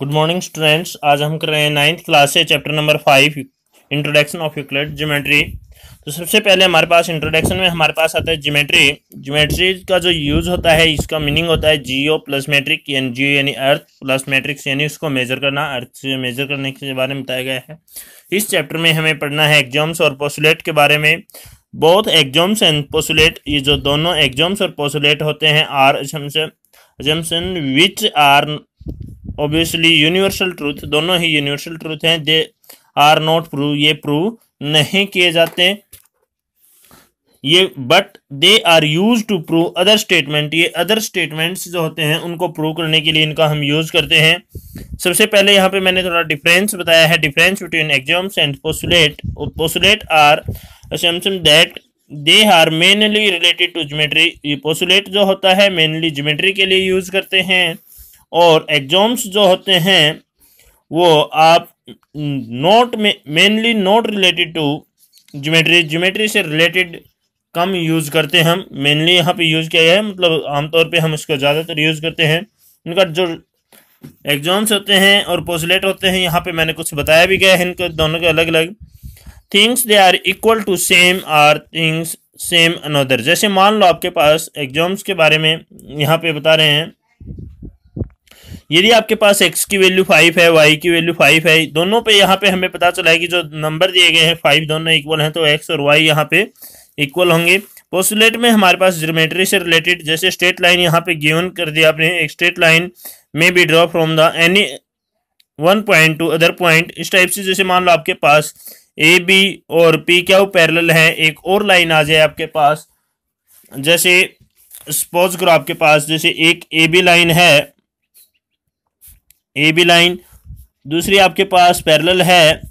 Good morning students आज हम कर रहे हैं नाइन्थ क्लास से chapter number five introduction of Euclid geometry तो सबसे पहले हमारे पास इंट्रोडक्शन में हमारे पास आता है ज्योमेट्री ज्योमेट्री का जो यूज़ होता है, इसका मीनिंग होता है जियो प्लस मैट्रिक यानी जियो यानी अर्थ प्लस मैट्रिक्स यानी उसको मेजर करना अर्थ से मेजर करने के बारे में बताया गया है। इस चैप्टर में हमें पढ़ना है एग्ज़ाम्स और पोसुलेट के बारे में। बोथ एग्ज़ाम्स एंड पोसुलेट ये जो दोनों एग्ज़ाम्स और पोसुलेट होते हैं are assumption which are obviously universal truth दोनों ही यूनिवर्सल ट्रूथ हैं दे आर नॉट प्रूव ये प्रूव नहीं किए जाते। ये but they are use to prove other statement ये अदर स्टेटमेंट्स जो होते हैं, उनको प्रूव करने के लिए इनका हम यूज़ करते हैं। सबसे पहले यहाँ पे मैंने थोड़ा डिफरेंस बताया है difference between axioms and postulate postulate are assumption that they are mainly related to geometry postulate जो होता है मेनली ज्योमेट्री के लिए यूज़ करते हैं। और एग्ज़ाम्स जो होते हैं, वो आप नोट में mainly note related to geometry geometry से रिलेटेड कम यूज़ करते हैं हम। मेनली यहाँ पे यूज़ किया गया है मतलब आमतौर पे हम इसको ज़्यादातर यूज़ करते हैं। इनका जो एग्ज़ाम्स होते हैं और पोसलेट होते हैं, यहाँ पे मैंने कुछ बताया भी गया है इनके, दोनों के अलग अलग things they are equal to same are things same another जैसे मान लो आपके पास एग्ज़ाम्स के बारे में यहाँ पे बता रहे हैं यदि आपके पास x की वैल्यू फाइव है, y की वैल्यू फाइव है, दोनों पे यहाँ पे हमें पता चला है कि जो नंबर दिए गए हैं फाइव दोनों इक्वल हैं तो x और y यहाँ पे इक्वल होंगे। पोस्टुलेट में हमारे पास ज्योमेट्री से रिलेटेड जैसे स्ट्रेट लाइन यहाँ पे गिवन कर दिया आपने, एक स्ट्रेट लाइन में be draw from the any one point to other point इस टाइप से जैसे मान लो आपके पास ए बी और पी क्या वो पैरेलल है, एक और लाइन आ जाए आपके पास। जैसे सपोज़ करो आपके पास जैसे एक ए बी लाइन है ए बी लाइन। दूसरी आपके पास पैरेलल है।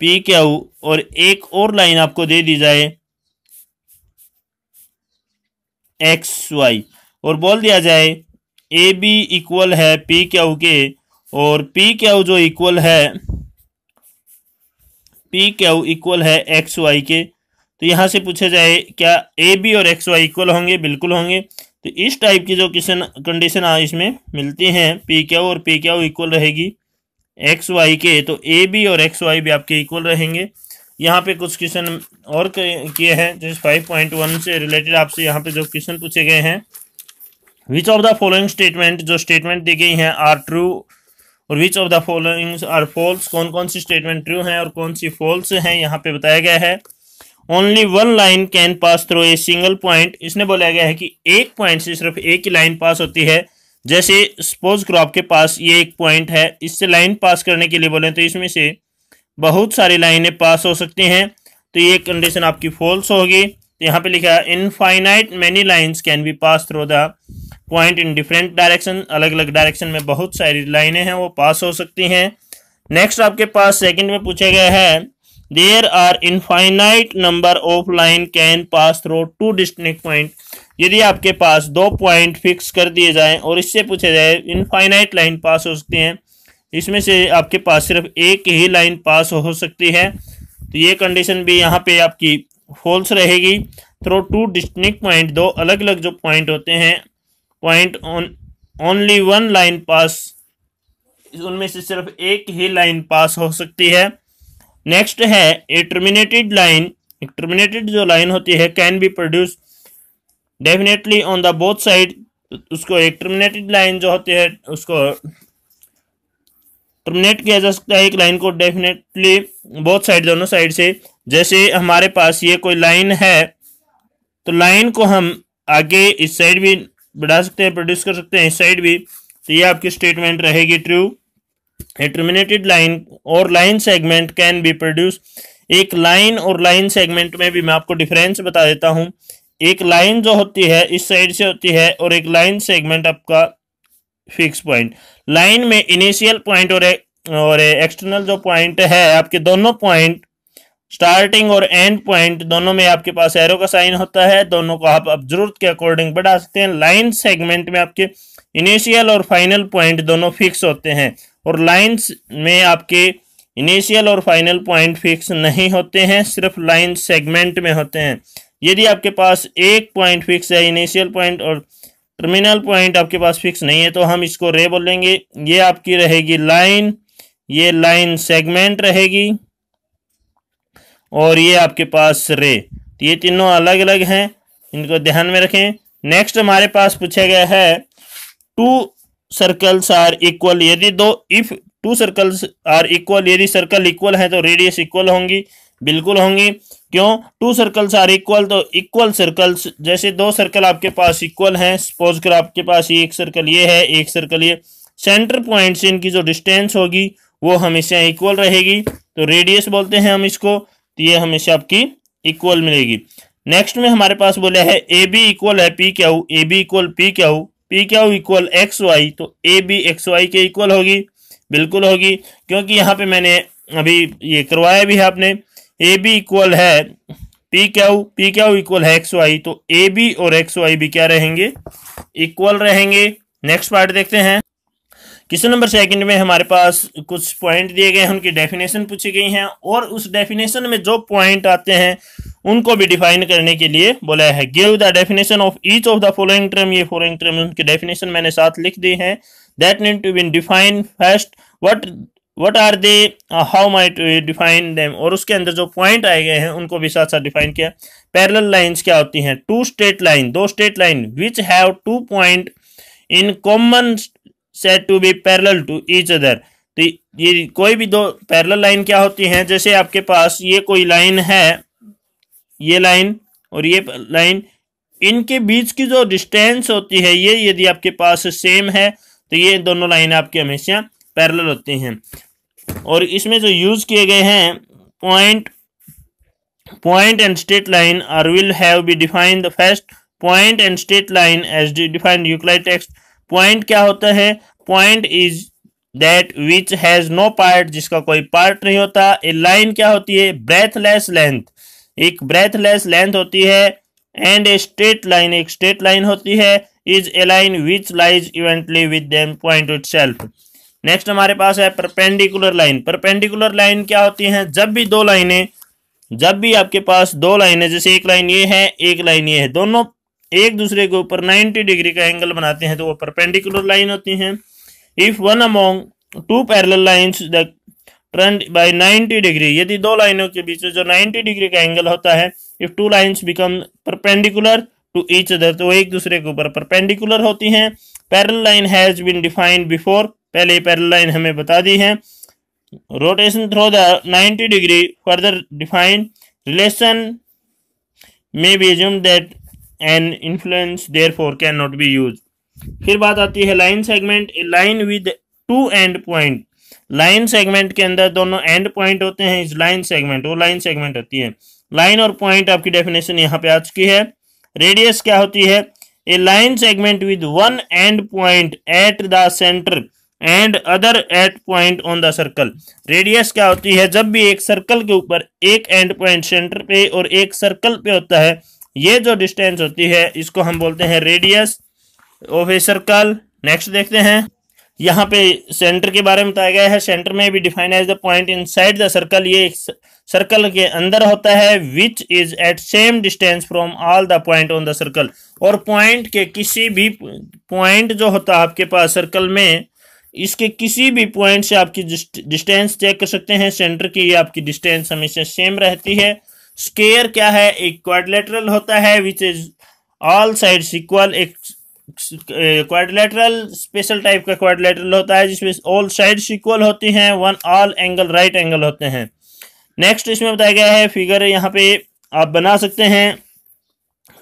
पी क्यू और एक और लाइन आपको दे दी जाए। X, Y. और बोल दिया जाए, ए बी इक्वल है पी क्यू के। और पी क्यू जो इक्वल है, पी क्यू इक्वल है एक्स, वाई के। तो यहाँ से पूछा जाए, क्या ए बी और एक्स, वाई इक्वल होंगे? बिल्कुल होंगे। तो इस टाइप की जो किसन कंडीशन इसमें मिलती हैं पी क्या और पी क्या इक्वल रहेगी? एक्स वाई के तो ए बी और एक्स वाई भी आपके इक्वल रहेंगे। यहाँ पे कुछ क्वेश्चन और किए हैं, जैसे फाइव पॉइंट वन से रिलेटेड आपसे यहाँ पे जो क्वेश्चन पूछे गए हैं। Which of the following statement जो स्टेटमेंट दी गई हैं आर ट्रू और which of the following are false कौन कौन सी स्टेटमेंट ट्रू हैं और कौन सी फॉल्स हैं, यहाँ पे बताया गया है। Only one line can pass through a single point इसने बोला गया है कि एक पॉइंट से सिर्फ़ एक ही लाइन पास होती है। जैसे सपोज़ करो आपके पास ये एक पॉइंट है, इससे लाइन पास करने के लिए बोले तो इसमें से बहुत सारी लाइनें पास हो सकती हैं। तो ये कंडीशन आपकी फॉल्स होगी। तो यहाँ पे लिखा है infinite many lines can be pass through the point in different direction अलग अलग डायरेक्शन में बहुत सारी लाइनें हैं, वो पास हो सकती हैं। नेक्स्ट आपके पास सेकंड में पूछा गया है there are infinite number of line can pass through two distinct point यदि आपके पास दो पॉइंट फिक्स कर दिए जाएँ और इससे पूछे जाए इनफाइनाइट लाइन पास हो सकती हैं, इसमें से आपके पास सिर्फ़ एक ही लाइन पास हो सकती है तो ये कंडीशन भी यहाँ पे आपकी फॉल्स रहेगी। थ्रो टू डिस्टिंक्ट पॉइंट दो अलग अलग जो पॉइंट होते हैं point on only one line pass उनमें से सिर्फ़ एक ही लाइन पास हो सकती है। नेक्स्ट है ए टर्मिनेटेड लाइन एक टर्मिनेटेड जो लाइन होती है can be produce definitely on the both side उसको एक टर्मिनेटेड लाइन जो होती है, उसको टर्मिनेट किया जा सकता है एक लाइन को डेफिनेटली बोथ साइड दोनों साइड से। जैसे हमारे पास ये कोई लाइन है तो लाइन को हम आगे इस साइड भी बढ़ा सकते हैं प्रोड्यूस कर सकते हैं, इस साइड भी। तो ये आपकी स्टेटमेंट रहेगी ट्रू ए टर्मिनेटेड लाइन और line segment can be produce एक लाइन और लाइन सेगमेंट में भी मैं आपको डिफरेंस बता देता हूँ। एक लाइन जो होती है, इस साइड से होती है और एक लाइन सेगमेंट आपका फिक्स पॉइंट लाइन में इनिशियल पॉइंट और और एक्सटर्नल जो पॉइंट है, आपके दोनों पॉइंट स्टार्टिंग और एंड पॉइंट दोनों में आपके पास एरो का साइन होता है। दोनों को आप अब ज़रूरत के अकॉर्डिंग बढ़ा सकते हैं। लाइन सेगमेंट में आपके इनिशियल और फाइनल पॉइंट दोनों फिक्स होते हैं और लाइंस में आपके इनिशियल और फाइनल पॉइंट फिक्स नहीं होते हैं, सिर्फ़ लाइन सेगमेंट में होते हैं। यदि आपके पास एक पॉइंट फिक्स है, इनिशियल पॉइंट और टर्मिनल पॉइंट आपके पास फिक्स नहीं है तो हम इसको रे बोलेंगे। ये आपकी रहेगी लाइन, ये लाइन सेगमेंट रहेगी और ये आपके पास रे। तो ये तीनों अलग अलग हैं, इनको ध्यान में रखें। नेक्स्ट हमारे पास पूछा गया है टू सर्कल्स आर इक्वल यदि दो if two circles are equal यदि सर्कल इक्वल है तो रेडियस इक्वल होंगी, बिल्कुल होंगी। क्यों? टू सर्कल्स आर इक्वल तो इक्वल सर्कल्स जैसे दो सर्कल आपके पास इक्वल हैं सपोज़ कर आपके पास एक सर्कल ये है, एक सर्कल ये। सेंटर पॉइंट से इनकी जो डिस्टेंस होगी, वो हमेशा इक्वल रहेगी। तो रेडियस बोलते हैं हम इसको तो ये हमेशा आपकी इक्वल मिलेगी। नेक्स्ट में हमारे पास बोला है ए बी इक्वल है P Q A B equal P Q P क्या इक्वल एक्स वाई तो ए बी एक्स वाई के इक्वल होगी, बिल्कुल होगी, क्योंकि यहाँ पे मैंने अभी ये करवाया भी है आपने। ए बी इक्वल है P Q P Q equal है एक्स वाई तो ए बी और एक्स वाई भी क्या रहेंगे? इक्वल रहेंगे। नेक्स्ट पार्ट देखते हैं। क्वेश्चन नंबर सेकंड में हमारे पास कुछ पॉइंट दिए गए हैं, उनकी डेफिनेशन पूछी गई हैं और उस डेफिनेशन में जो पॉइंट आते हैं, उनको भी डिफाइन करने के लिए बोला है। Give the definition of each of the following term ये फॉलोइंग टर्म उनकी डेफिनेशन मैंने साथ लिख दी है। That need to be define first what what are they how might define them और उसके अंदर जो पॉइंट आए गए हैं, उनको भी साथ साथ डिफाइन किया। पैरल लाइंस क्या होती हैं? टू स्टेट लाइन दो straight line which have two point in common set to be parallel to each other तो ये कोई भी दो पैरेलल लाइन क्या होती हैं? जैसे आपके पास ये कोई लाइन है, ये लाइन और ये लाइन इनके बीच की जो डिस्टेंस होती है, ये यदि आपके पास सेम है तो ये दोनों लाइन आपके हमेशा पैरेलल होती हैं। और इसमें जो यूज़ किए गए हैं point point and straight line are will have be define the first point and straight line as defined Euclid text point क्या होता है? Point is that which has no part, जिसका कोई पार्ट नहीं होता। ए लाइन क्या होती है? Breathless length. एक ब्रेथलेस लेंथ होती है एंड ए स्ट्रेट लाइन एक स्ट्रेट लाइन होती है। Is a line which lies evenly with them point itself next हमारे पास है परपेंडिकुलर लाइन। परपेंडिकुलर लाइन क्या होती है? जब भी दो लाइनें, जब भी आपके पास दो लाइनें, जैसे एक लाइन ये है, एक लाइन ये है, दोनों एक दूसरे के ऊपर 90 डिग्री का एंगल बनाते हैं तो वो परपेंडिकुलर लाइन होती हैं। If one among two parallel lines the turned by 90 degree, यदि दो लाइनों के बीच जो 90 डिग्री का एंगल होता है if two lines become perpendicular to each other तो एक दूसरे के ऊपर परपेंडिकुलर होती हैं। Parallel line has been defined before पहले पैरेलल लाइन हमें बता दी है। Rotation through the 90 degree further define relation may be assume that an influence therefore can not be use फिर बात आती है line segment a line with two end point line segment के अंदर दोनों एंड पॉइंट होते हैं, इस लाइन सेगमेंट वो लाइन सेगमेंट होती है। लाइन और पॉइंट आपकी डेफिनेशन यहाँ पे आ चुकी है। रेडियस क्या होती है? A line segment with one end point at the centre and other at point on the circle radius क्या होती है? जब भी एक सर्कल के ऊपर एक एंड पॉइंट सेंटर पे और एक सर्कल पे होता है ये जो डिस्टेंस होती है, इसको हम बोलते हैं radius of a circle next देखते हैं। यहाँ पे सेंटर के बारे में बताया गया है। सेंटर में भी define as the point inside the circle ये सर्कल के अंदर होता है which is at same distance from all the point on the circle और पॉइंट के किसी भी पॉइंट जो होता है आपके पास सर्कल में, इसके किसी भी पॉइंट से आपकी डिस्टेंस चेक कर सकते हैं। सेंटर की आपकी डिस्टेंस हमेशा सेम रहती है। स्केयर क्या है? एक क्वाड्रिलेटरल होता है which is all sides equal एक क्वाड्रिलेटरल स्पेशल टाइप का क्वाड्रिलेटरल होता है, जिसमें ऑल साइड्स इक्वल होती हैं one all angle right angle होते हैं। नेक्स्ट इसमें बताया गया है फिगर यहाँ पे आप बना सकते हैं।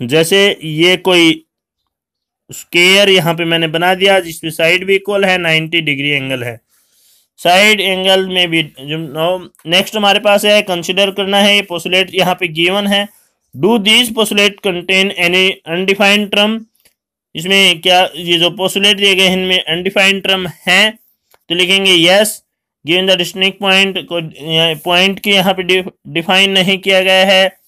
जैसे ये कोई स्केयर यहाँ पे मैंने बना दिया, जिसमें साइड भी इक्वल है 90 डिग्री एंगल है। साइड एंगल में भी नेक्स्ट हमारे पास है कंसिडर करना है, ये पोसुलेट यहाँ पे गिवन है। Do these postulate contain any undefined term इसमें क्या, ये जो पोसुलेट दिए गए इनमें अनडिफाइंड टर्म है? तो लिखेंगे yes given the distinct point को पॉइंट की यहाँ पे डिफाइन नहीं किया गया है।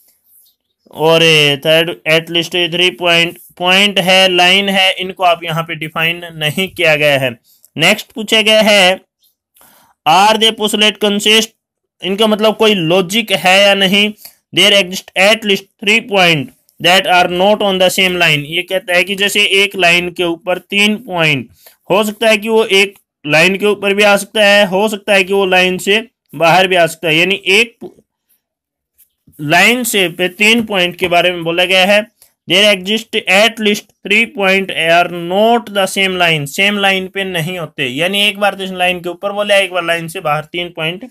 और third at least three point point है लाइन है, इनको आप यहाँ पे डिफाइन नहीं किया गया है। नेक्स्ट पूछा गया है आर दे पोस्टलेट कंसिस्ट इनका मतलब कोई लॉजिक है या नहीं? There exist at least three point that are not on the same line ये कहता है कि जैसे एक लाइन के ऊपर तीन पॉइंट हो सकता है कि वो एक लाइन के ऊपर भी आ सकता है, हो सकता है कि वो लाइन से बाहर भी आ सकता है। यानी एक लाइन से पे तीन पॉइंट के बारे में बोला गया है। There exist at least three point are not the same line same line पे नहीं होते। यानी एक बार तो लाइन के ऊपर बोले, एक बार लाइन से बाहर तीन पॉइंट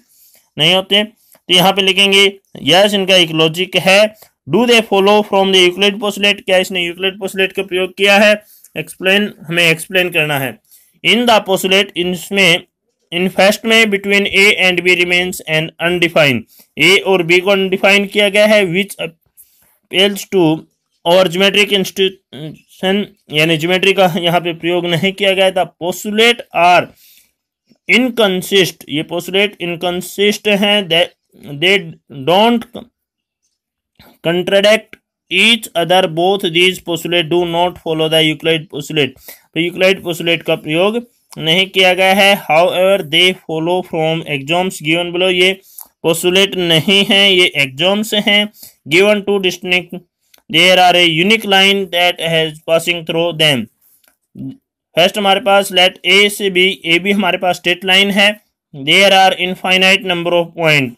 नहीं होते। तो यहाँ पे लिखेंगे यस इनका एक लॉजिक है। Do they follow from the Euclid postulate क्या इसने यूक्लिड पोस्टलेट का प्रयोग किया है? एक्सप्लेन हमें एक्सप्लेन करना है। इन द पोस्टलेट इसमें इन फ़र्स्ट में between A and B remains and undefined A और बी को अनडिफाइन किया गया है which appeals to our geometric institution यानी ज्योमेट्री का यहाँ पे प्रयोग नहीं किया गया था। पोस्टुलेट आर इनकंसिस्ट ये पोस्टुलेट इनकंसिस्ट हैं। They don't contradict each other both these postulate do not follow the Euclid postulate तो यूक्लाइड पोस्टुलेट का प्रयोग नहीं किया गया है। However they follow from axioms given below ये पोस्टुलेट नहीं है, ये एग्ज़ाम्स हैं। Given two distinct there are a unique line that has passing through them first हमारे पास लेट ए से बी ए बी हमारे पास स्टेट लाइन है। There are infinite number of point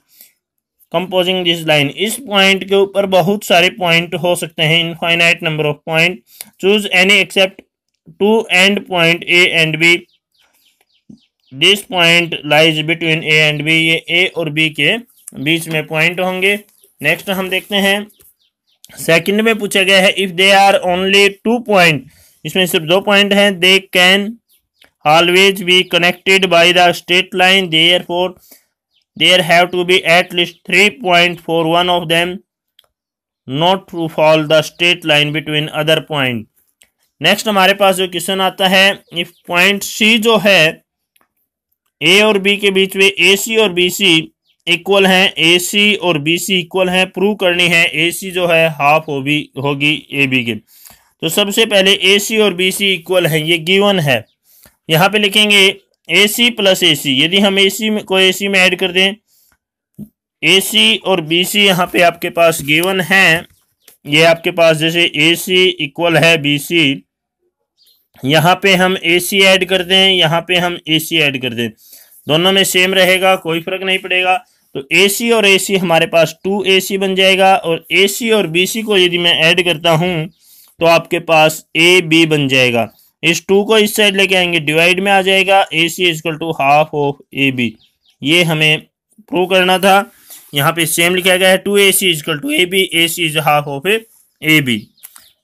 composing this line इस पॉइंट के ऊपर बहुत सारे पॉइंट हो सकते हैं infinite number of point choose any except two end point A and B this point lies between A and B ये A और बी के बीच में पॉइंट होंगे। नेक्स्ट हम देखते हैं। सेकंड में पूछा गया है if they are only two point इसमें सिर्फ़ दो पॉइंट हैं they can always be connected by the straight line therefore there have to be at least three point for one of them not to fall the straight line between other point next हमारे पास जो question आता है if point सी जो है ए और B के बीच में ए सी और बी सी इक्वल हैं ए सी और बी सी इक्वल हैं प्रूव करनी है ए सी जो है हाफ़ हो भी होगी ए बी के तो सबसे पहले ए सी और बी सी इक्वल है ये गिवन है यहाँ पे लिखेंगे ए सी प्लस ए सी यदि हम ए सी को ए सी में ऐड कर दें ए सी और बी सी यहाँ पे आपके पास गिवन है ये आपके पास जैसे ए सी इक्वल है बी सी यहाँ पे हम ए सी ऐड कर दें यहाँ पे हम ए सी ऐड कर दें दोनों में सेम रहेगा कोई फ़र्क नहीं पड़ेगा तो सी और सी हमारे पास टू ए सी बन जाएगा और सी और सी को यदि मैं ऐड करता हूँ तो आपके पास बी बन जाएगा। इस टू को इस साइड लेके आएँगे डिवाइड में आ जाएगा। A C is equal to half of A B ये हमें प्रूव करना था। यहाँ पे सेम लिखा गया है two A C is equal to A B A C is half of A B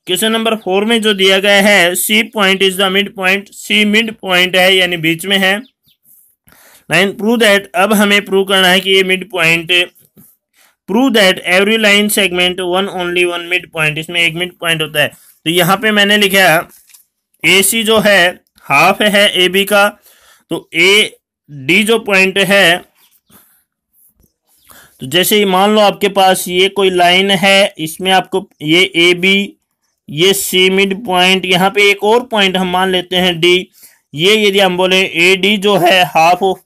question number four में जो दिया गया है C point is the mid point C mid point है, यानी बीच में है। लाइन प्रूव दैट अब हमें प्रूव करना है कि ये mid point prove that every line segment one only one mid point इसमें एक मिड पॉइंट होता है। तो यहाँ पे मैंने लिखा ए सी जो है हाफ़ है ए बी का तो ए डी जो पॉइंट है तो जैसे ही मान लो आपके पास ये कोई लाइन है, इसमें आपको ये ए बी ये सी मिड पॉइंट यहाँ पे एक और पॉइंट हम मान लेते हैं डी ये यदि हम बोले ए डी जो है हाफ़ ऑफ़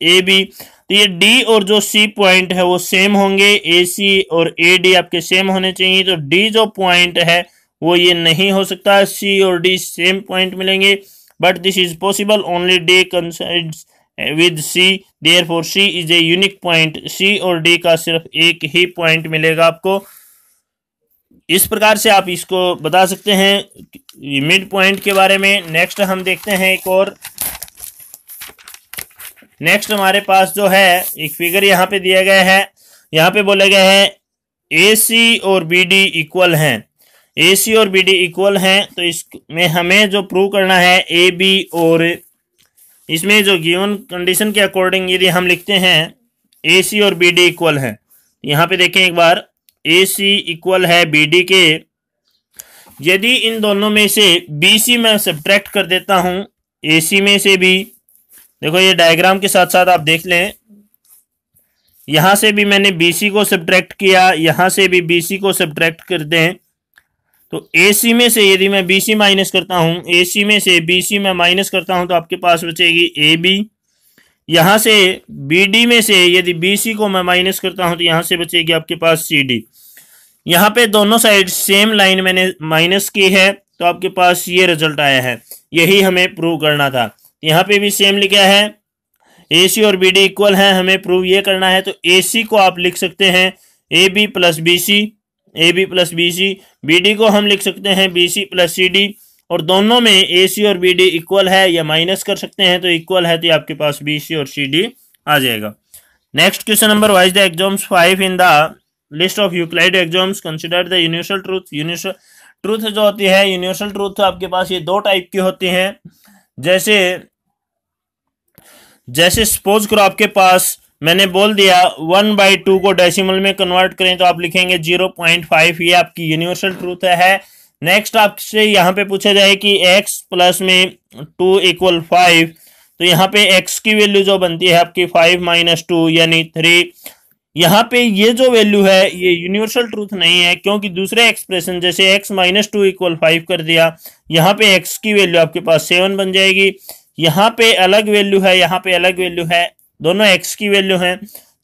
ए बी तो ये डी और जो सी पॉइंट है, वो सेम होंगे। ए सी और ए डी आपके सेम होने चाहिए। तो डी जो पॉइंट है, वो ये नहीं हो सकता। सी और डी सेम पॉइंट मिलेंगे। But this is possible only D coincides with C therefore C is a unique point C और डी का सिर्फ़ एक ही पॉइंट मिलेगा आपको। इस प्रकार से आप इसको बता सकते हैं मिड पॉइंट के बारे में। नेक्स्ट हम देखते हैं एक और। नेक्स्ट हमारे पास जो है, एक फिगर यहाँ पे दिया गया है। यहाँ पे बोला गया है ए सी और बी डी इक्वल हैं। ए सी और बी डी इक्वल हैं तो इसमें हमें जो प्रूव करना है ए बी और इसमें जो गिवन कंडीशन के अकॉर्डिंग यदि हम लिखते हैं ए सी और बी डी इक्वल है। यहाँ पे देखें एक बार ए सी इक्वल है बी डी के। यदि इन दोनों में से बी सी मैं सब्ट्रैक्ट कर देता हूँ ए सी में से भी देखो, ये डायग्राम के साथ साथ आप देख लें। यहाँ से भी मैंने बीसी को सब्ट्रैक्ट किया, यहाँ से भी बी सी को सब्ट्रैक्ट कर दें। तो ए सी में से यदि मैं बी सी माइनस करता हूँ ए सी में से बी सी में माइनस करता हूँ तो आपके पास बचेगी ए बी यहाँ से बी डी में से यदि बी सी को मैं माइनस करता हूँ तो यहाँ से बचेगी आपके पास सी डी यहाँ पे दोनों साइड सेम लाइन मैंने माइनस की है तो आपके पास ये रिज़ल्ट आया है। यही हमें प्रूव करना था। यहाँ पे भी सेम लिखा है। ए सी और बी डी इक्वल है, हमें प्रूव ये करना है तो ए सी को आप लिख सकते हैं। A B plus B C A B plus B C B D को हम लिख सकते हैं B C plus C D और दोनों में ए सी और बी डी इक्वल है या माइनस कर सकते हैं तो इक्वल है तो आपके पास बी सी और सी डी आ जाएगा। Next question number wise the axioms five in the list of Euclid axioms consider the universal truth universal truth जो होती है यूनिवर्सल ट्रूथ आपके पास ये दो टाइप की होती हैं। जैसे जैसे सपोज़ करो आपके पास मैंने बोल दिया वन बाई टू को डेसिमल में कन्वर्ट करें तो आप लिखेंगे ज़ीरो पॉइंट फाइव ये आपकी यूनिवर्सल ट्रूथ है। नेक्स्ट आपसे यहाँ पे पूछा जाए कि एक्स प्लस में टू इक्वल फाइव तो यहाँ पे एक्स की वैल्यू जो बनती है आपकी फाइव माइनस टू यानी थ्री यहाँ पे ये जो वैल्यू है, ये यूनिवर्सल ट्रूथ नहीं है, क्योंकि दूसरे एक्सप्रेशन जैसे X minus two equal five कर दिया, यहाँ पे एक्स की वैल्यू आपके पास सेवन बन जाएगी। यहाँ पे अलग वैल्यू है, यहाँ पे अलग वैल्यू है, दोनों एक्स की वैल्यू है।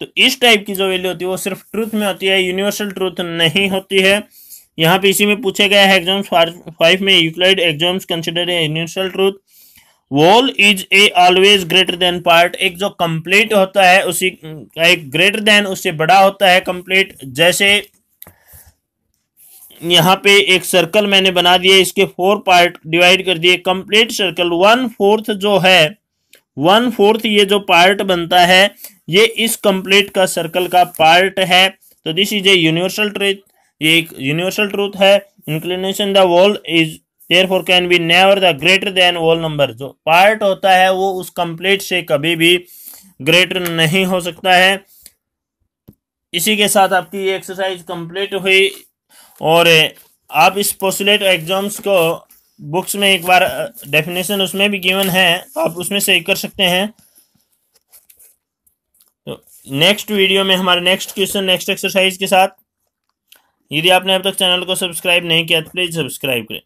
तो इस टाइप की जो वैल्यू होती है, वो सिर्फ़ ट्रूथ में होती है यूनिवर्सल ट्रूथ नहीं होती है। यहाँ पे इसी में पूछा गया है एग्ज़ाम्स फाइव में Euclid axioms consider universal truth whole is a always greater than part एक जो कंप्लीट होता है, उसी एक ग्रेटर देन उससे बड़ा होता है कंप्लीट जैसे यहाँ पे एक सर्कल मैंने बना दिया इसके फोर पार्ट डिवाइड कर दिए। कंप्लीट सर्कल वन फोर्थ जो है वन फोर्थ ये जो पार्ट बनता है, ये इस कंप्लीट का सर्कल का पार्ट है। तो this is a universal truth ये एक यूनिवर्सल ट्रूथ है। Inclination the whole is therefore can be never the greater than whole number जो पार्ट होता है, वो उस कंप्लीट से कभी भी ग्रेटर नहीं हो सकता है। इसी के साथ आपकी ये एक्सरसाइज कंप्लीट हुई और आप इस पोस्टलेट एग्ज़ाम्स को बुक्स में एक बार डेफिनेशन उसमें भी गिवन है तो आप उसमें से कर सकते हैं। तो नेक्स्ट वीडियो में हमारे नेक्स्ट क्वेश्चन नेक्स्ट एक्सरसाइज के साथ। यदि आपने अब तक चैनल को सब्सक्राइब नहीं किया तो प्लीज़ सब्सक्राइब करें।